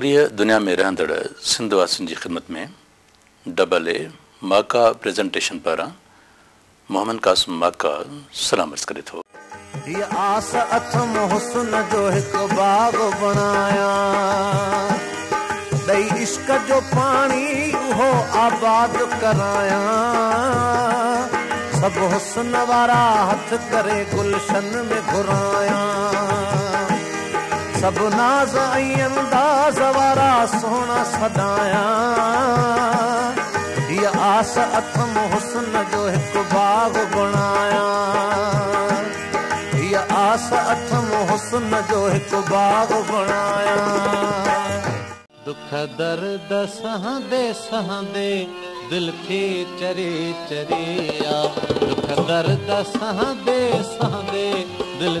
पूरी दुनिया में रहंदड़ सिंध वासियुनि जी ख़िदमत में डबल ए माका प्रेज़ेंटेशन पारां मोहम्मद कासिम माका सलाम अर्ज़ करे थो आस अथम हुस्न जो हिकु बाग बणाया ॾई इश्क जो पाणी उहो आबाद कराया। सभु हुस्न वारा हथ करे गुलशन में घुराया। سڀ ناز ۽ انداز وارا سدايا. هيءَ آس اٿم هسن جو هڪ باغ بڻايا. هيءَ آس اٿم هسن جو هڪ بڻايا. دک درد سهندي سهندي دل سهندي دل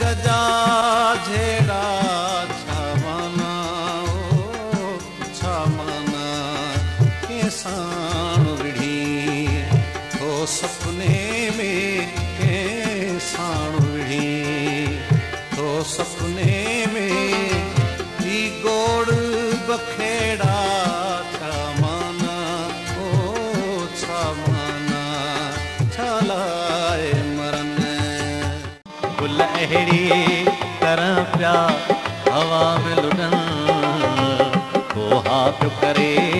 जग जा माना सपने में के साण हो सपने तरह पिया हवा को हा पियो करे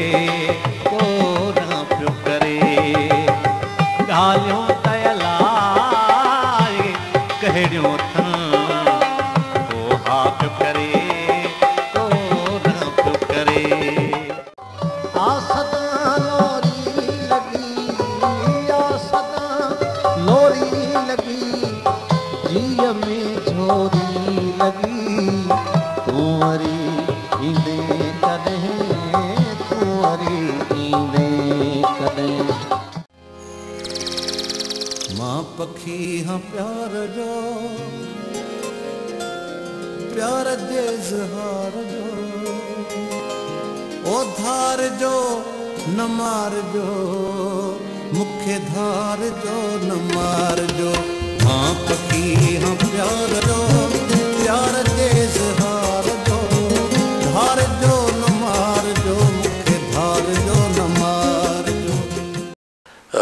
ईंदे कॾहिं तूं वरी पखी, हाँ प्यार जो, प्यार जे इज़हार जो, ओ धार जो, न मार जो मूंखे धार जो, न मार जो। माँ पखी, हाँ प्यार जो, प्यार जे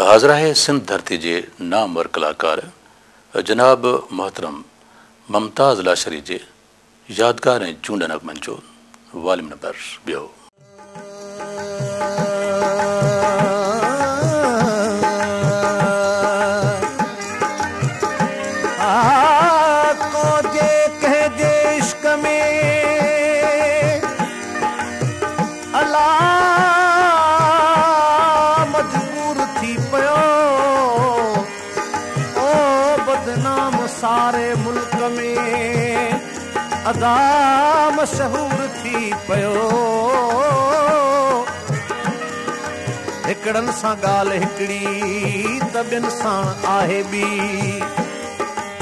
حاضر آهي سنڌ ڌرتي جي نامور ڪلاڪار جناب موهترم ممتاز لاشري جي يادگار ۽ چونڊ نگمن جو واليوم نمبر ٻيو هڪڙن سان ڳالهه هڪڙي سان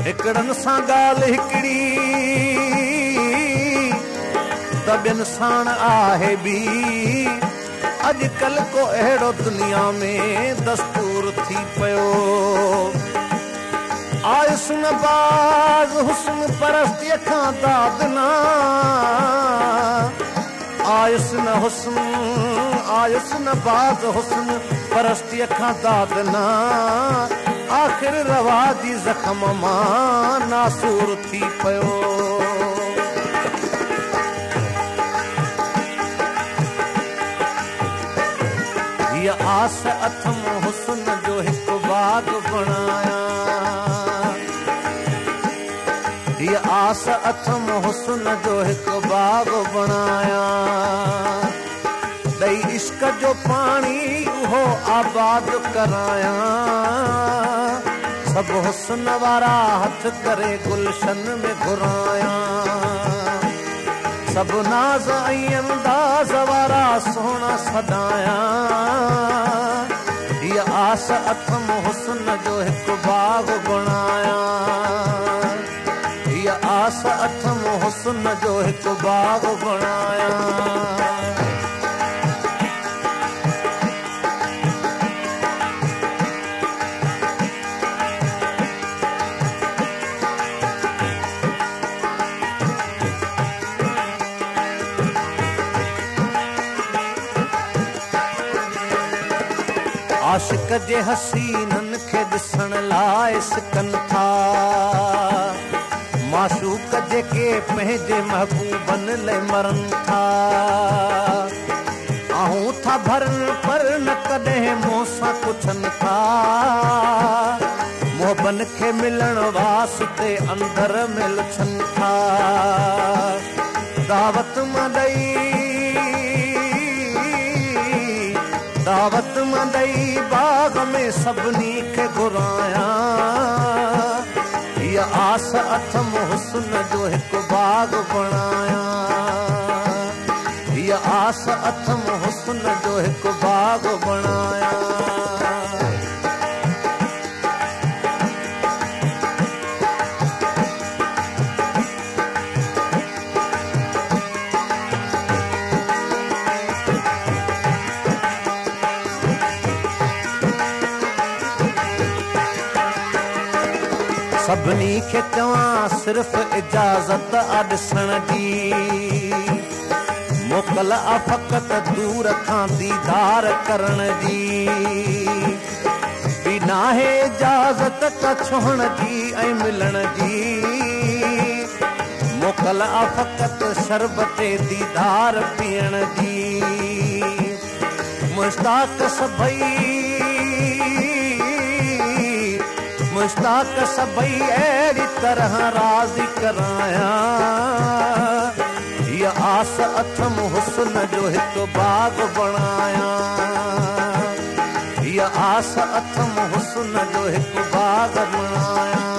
هڪڙن سان ڳالهه هڪڙي ٻين ساڻ آهي اڄڪلهه ڪو اهڙو دنيا ۾ دستور ٿي پيو آيس باز هسن پرستيءَ کان دادنا آيس نه هسن آيس نه باز هسن پرستيءَ کان دادنا آخر روا جي زخم مان ناسور ٿي پيو. هيءَ آس اٿم هسن جو هڪ باغ بڻايا آس اٿم هسن جو هڪ باغ بڻايا ڏئي عشق جو پاڻي اهو آباد ڪرايا. سڀ هسن وارا هٿ ڪري گلشن ۾ گهرايا. سڀ ناز ۽ انداز وارا سونا سدايا هيءَ آس اٿم هسن جو هڪ باغ بڻايا هيءَ آس اٿم هسن جو هڪ باغ بڻايا. آشڪ جي هسينن کي ڏسڻ لاءِ سڪن ٿا ماشوڪ جيڪي پنهنجي مهبوبن لاءِ مرن ٿا. آئون ٿا ڀرن پر نه ڪڏهن مون سان پڇن ٿا. موهبن کي ملڻ واسطي اندر ۾ لڇن ٿا. دعوت مان ڏئي دعوت مندئي باغ ۾ سڀني کي گهرايا हीअ आस अथम हुसन जो हिकु बाग बणाया हीअ आस अथम हुसन जो हिकु बाग बणाया سڀني کي چوان صرف اجازت ڏسڻ جي موڪل آ فقط دور کان ديدار ڪرڻ جي بنا هي اجازت ته ڇهڻ جي ۽ ملڻ جي موڪل آ فقط شربت ديدار پيئڻ جي مشتاڪ سڀئي مشتاڪ سڀئي اهڙي طرح راضي ڪرايا. هيءَ آس اٿم هسن جو هڪ باغ بڻايا هيءَ آس اٿم هسن جو هڪ باغ بڻايا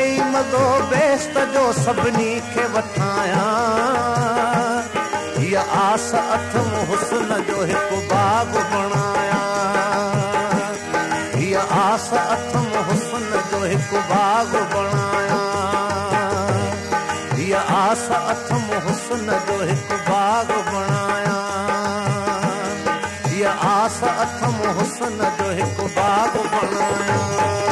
بيست جو سڀني کي وٺايا. هيءَ آس اٿم هسن جو هڪ باغ بڻايا. هيءَ آس اٿم هسن جو هڪ باغ بڻايا. هيءَ آس اٿم هسن جو هڪ باغ بڻايا. هيءَ آس اٿم هسن جو هڪ باغ بڻايا